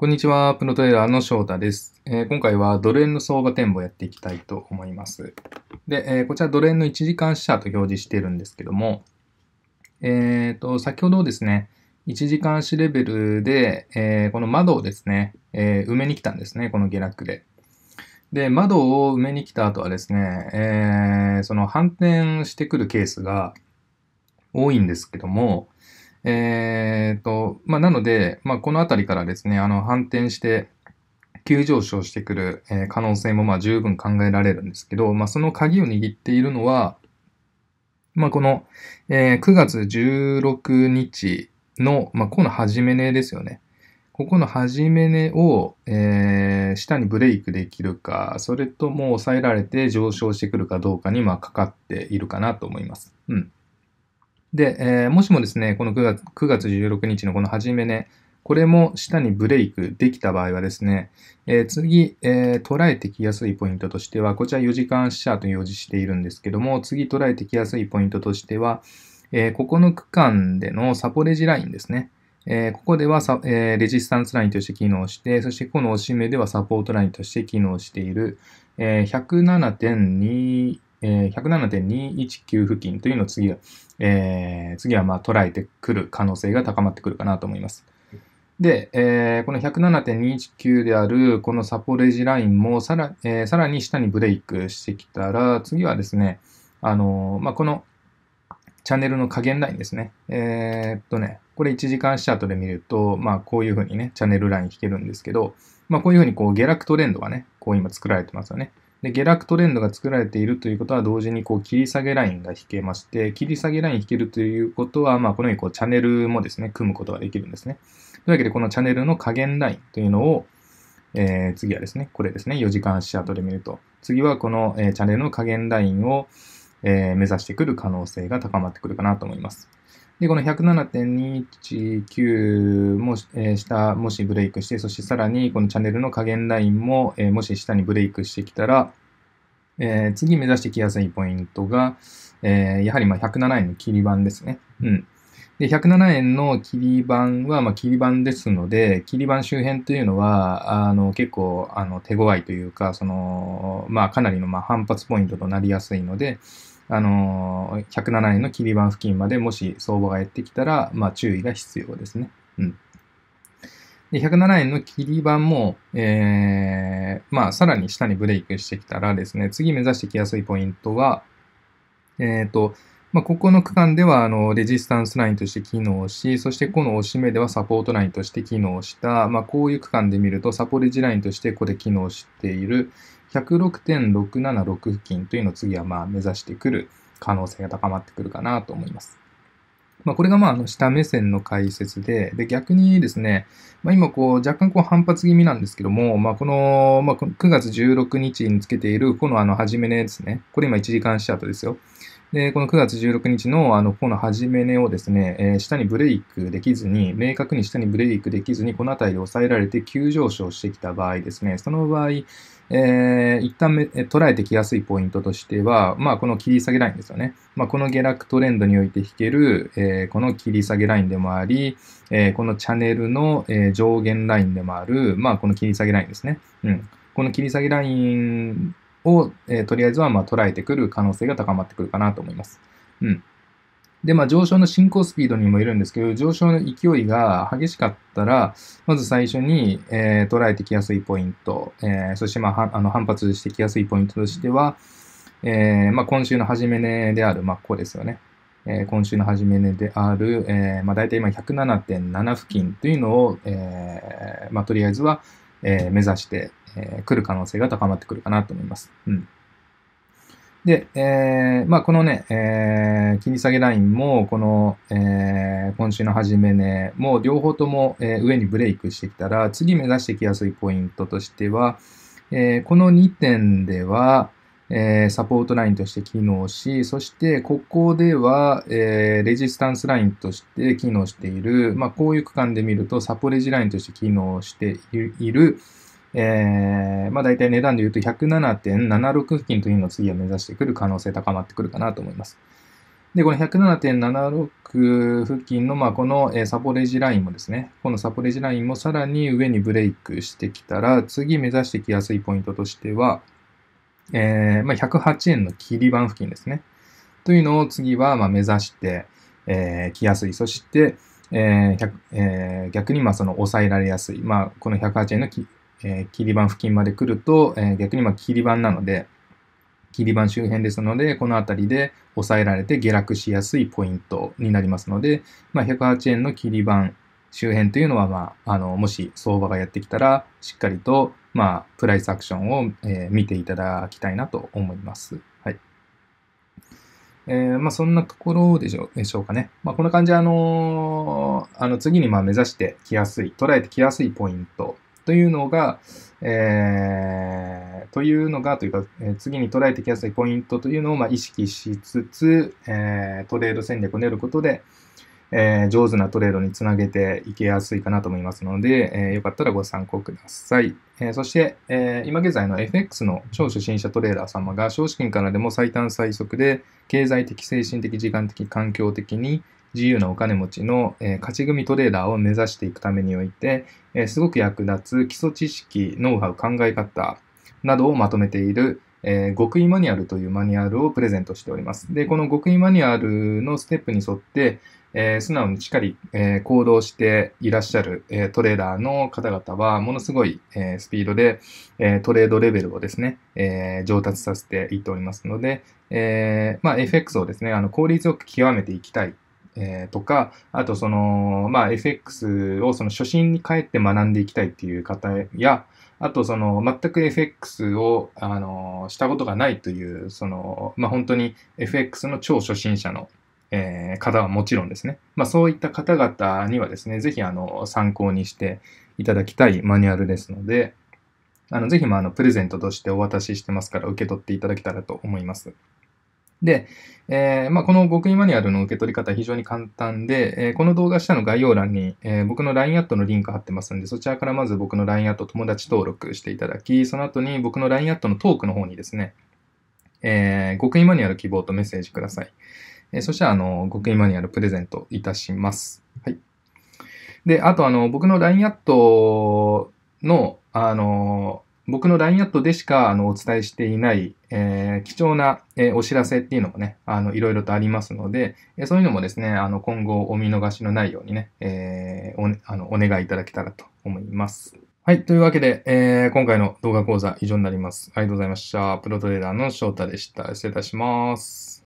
こんにちは、プロトレーラーの翔太です。えー、今回はドル円の相場展望をやっていきたいと思います。で、えー、こちらドル円の1時間シャート表示しているんですけども、えっ、ー、と、先ほどですね、1時間足レベルで、えこの窓をですね、え埋めに来たんですね、この下落で。で、窓を埋めに来た後はですね、えその反転してくるケースが多いんですけども、えー、と、まあ、なので、まあ、このあたりからですね、あの、反転して、急上昇してくる、可能性もまあ十分考えられるんですけど、まあ、その鍵を握っているのは、まあ、この、え、9月16日の、まあ、この始め値ですよね。ここの始め値を、えー、下にブレイクできるか、それとも抑えられて上昇してくるかどうかに、まあ、かかっているかなと思います。うん。で、えー、もしもですね、この9月 ,9 月16日のこの始め値、これも下にブレイクできた場合はですね、えー、次、えー、捉えてきやすいポイントとしては、こちら4時間足チャート表示しているんですけども、次捉えてきやすいポイントとしては、えー、ここの区間でのサポレジラインですね。え、ここではサ、え、レジスタンスラインとして機能して、そしてこの押し目ではサポートラインとして機能している、え、107.2えー、107.219付近というのを次は、えー、次はまあ捉えてくる可能性が高まってくるかなと思います。で、えー、この107.219であるこのサポレジラインもさら,、えー、さらに下にブレイクしてきたら、次はですね、あのー、まあ、このチャンネルの加減ラインですね。えー、っとね、これ1時間チャートで見ると、まあ、こういうふうにね、チャンネルライン引けるんですけど、まあ、こういうふうにこう下落トレンドがね、こう今作られてますよね。で、下落トレンドが作られているということは、同時にこう切り下げラインが引けまして、切り下げライン引けるということは、まあ、このようにこうチャンネルもですね、組むことができるんですね。というわけで、このチャンネルの加減ラインというのを、えー、次はですね、これですね、4時間足跡で見ると、次はこの、えー、チャンネルの加減ラインを、えー、目指してくる可能性が高まってくるかなと思います。で、この107.219も、えー、下、もしブレイクして、そしてさらにこのチャンネルの加減ラインも、えー、もし下にブレイクしてきたら、えー、次目指してきやすいポイントが、えー、やはりまあ107円の切り板ですね。うん。で、107円の切り板は、まあ、切り板ですので、切り板周辺というのは、あの、結構、あの、手強いというか、その、まあ、かなりの、まあ、反発ポイントとなりやすいので、あのー、107円の切り板付近までもし相場がやってきたら、まあ注意が必要ですね。うん。で、107円の切り板も、えー、まあさらに下にブレイクしてきたらですね、次目指してきやすいポイントは、えっ、ー、と、まあ、ここの区間では、あの、レジスタンスラインとして機能し、そしてこの押し目ではサポートラインとして機能した、まあ、こういう区間で見ると、サポレジラインとしてここで機能している、106.676付近というのを次はまあ目指してくる可能性が高まってくるかなと思います。まあ、これがまああの下目線の解説で、で逆にですね、まあ、今こう若干こう反発気味なんですけども、まあ、この、まあ、9月16日につけているこのあの始め値ですね、これ今1時間シャートですよ。で、この9月16日のあのこの始め値をですね、えー、下にブレイクできずに、明確に下にブレイクできずに、この辺りで抑えられて急上昇してきた場合ですね、その場合、えー、一旦め捉えてきやすいポイントとしては、まあ、この切り下げラインですよね。まあ、この下落トレンドにおいて引ける、えー、この切り下げラインでもあり、えー、このチャンネルの、えー、上限ラインでもある、まあ、この切り下げラインですね。うん。この切り下げラインを、えー、とりあえずはまあ捉えてくる可能性が高まってくるかなと思います。うん。で、まあ、上昇の進行スピードにもいるんですけど、上昇の勢いが激しかったら、まず最初に、えー、捉えてきやすいポイント、えー、そして、まあ、あの反発してきやすいポイントとしては、えー、まあ、今週の始め値である、まあ、ここですよね。えー、今週の始め値である、えー、まあ、大体今107.7付近というのを、えー、まあ、とりあえずは、えー、目指して、えー、来る可能性が高まってくるかなと思います。うん。で、えー、まあ、このね、えー、切り下げラインも、この、えー、今週の始め値もう、両方とも、え、上にブレイクしてきたら、次目指してきやすいポイントとしては、え、この2点では、え、サポートラインとして機能し、そしてここでは、え、レジスタンスラインとして機能している、まあ、こういう区間で見るとサポレジラインとして機能している、えー、まあ大体値段で言うと107.76付近というのを次は目指してくる可能性高まってくるかなと思います。で、この107.76付近の、まあ、この、サポレジラインもですね、このサポレジラインもさらに上にブレイクしてきたら、次目指してきやすいポイントとしては、えー、まあ、108円の切り板付近ですね。というのを次は、ま目指して、えー、きやすい。そして、えーえー、逆にまあその抑えられやすい。まあ、この108円の、えー、切り板付近まで来ると、えー、逆にまあ切り板なので、切り板周辺ですので、この辺りで抑えられて下落しやすいポイントになりますので、まあ、108円の切り板周辺というのは、まあ、あの、もし相場がやってきたら、しっかりと、まあ、プライスアクションを、えー、見ていただきたいなと思います。はい。えー、まあ、そんなところでしょでしょうかね。まあ、こんな感じで、あのー、あの、次にまあ目指してきやすい、捉えてきやすいポイントというのが、えー、というのが、というか、えー、次に捉えてきやすいポイントというのをまあ意識しつつ、えー、トレード戦略を練ることで、えー、上手なトレードにつなげていけやすいかなと思いますので、えー、よかったらご参考ください。えー、そして、え今現在の FX の超初心者トレーダー様が少資金からでも最短最速で経済的、精神的、時間的、環境的に自由なお金持ちの、えー、勝ち組トレーダーを目指していくためにおいて、えー、すごく役立つ基礎知識、ノウハウ、考え方などをまとめている、えー、極意マニュアルというマニュアルをプレゼントしております。で、この極意マニュアルのステップに沿って、えー、素直にしっかり、えー、行動していらっしゃる、えー、トレーダーの方々は、ものすごい、えー、スピードで、えー、トレードレベルをですね、えー、上達させていっておりますので、えー、まあ、FX をですね、あの効率よく極めていきたいえー、とか、あとその、まあ、FX をその初心に帰って学んでいきたいっていう方や、あとその、全く FX を、あの、したことがないという、その、まあ、本当に FX の超初心者の、えー、方はもちろんですね。まあ、そういった方々にはですね、ぜひあの、参考にしていただきたいマニュアルですので、あの、ぜひ、ま、あの、プレゼントとしてお渡ししてますから受け取っていただけたらと思います。で、えー、まあ、この極意マニュアルの受け取り方非常に簡単で、えー、この動画下の概要欄に、えー、僕の LINE アットのリンク貼ってますんで、そちらからまず僕の LINE アット友達登録していただき、その後に僕の LINE アットのトークの方にですね、えー、極意マニュアル希望とメッセージください。えー、そしたら、あの、極意マニュアルプレゼントいたします。はい。で、あと、あの、僕の LINE アットの、あの、僕の LINE アットでしかあのお伝えしていない、えー、貴重な、えー、お知らせっていうのもね、あのいろいろとありますので、えー、そういうのもですね、あの今後お見逃しのないようにね、えー、おあのお願いいただけたらと思います。はい。というわけで、えー、今回の動画講座以上になります。ありがとうございました。プロトレーダーの翔太でした。失礼いたします。